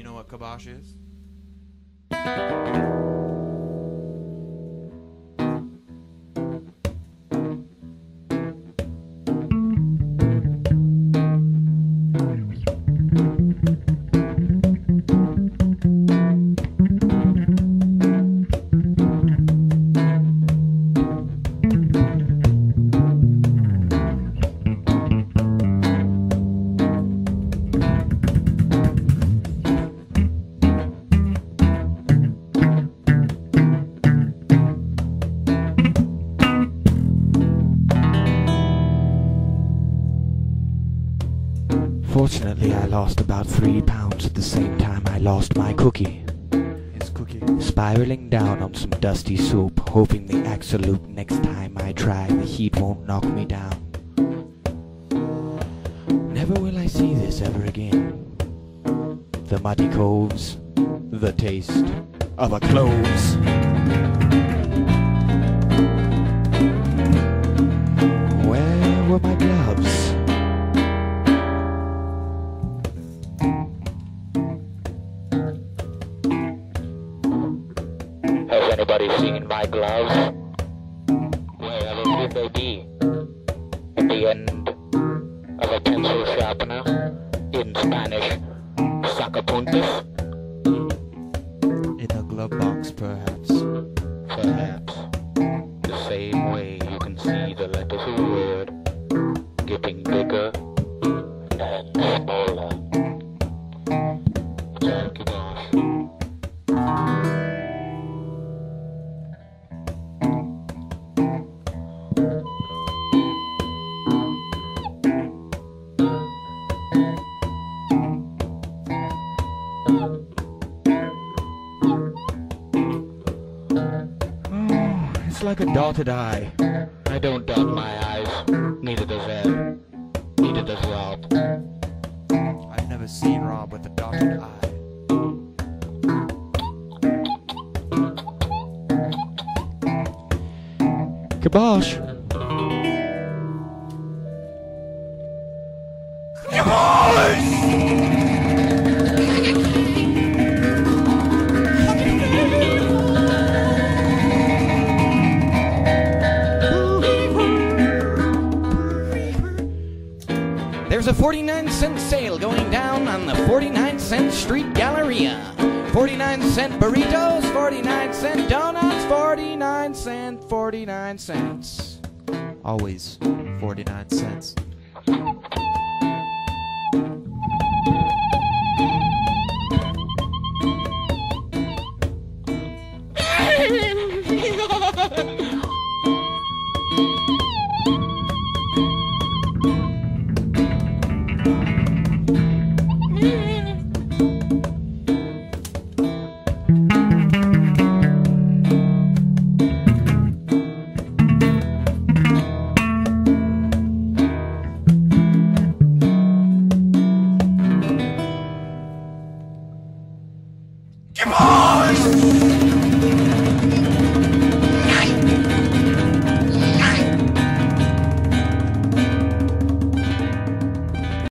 you know what kibosh is? Fortunately, I lost about three pounds at the same time I lost my cookie. Cookie. Spiraling down on some dusty soup, hoping the absolute next time I try the heat won't knock me down. Never will I see this ever again. The muddy coves, the taste of a cloves. Where were my gloves? Anybody seen my gloves? Wherever could they be? At the end of a pencil sharpener? In Spanish, sacapuntas? In a glove box, perhaps. Perhaps. The same way you can see the letters of word It's like a dotted eye. I don't dot my eyes. Neither does Ed. Neither does Rob. I've never seen Rob with a dotted eye. Kibosh! There's a 49 cent sale going down on the 49 cent street Galleria. 49 cent burritos, 49 cent donuts, 49 cent, 49 cents. Always 49 cents.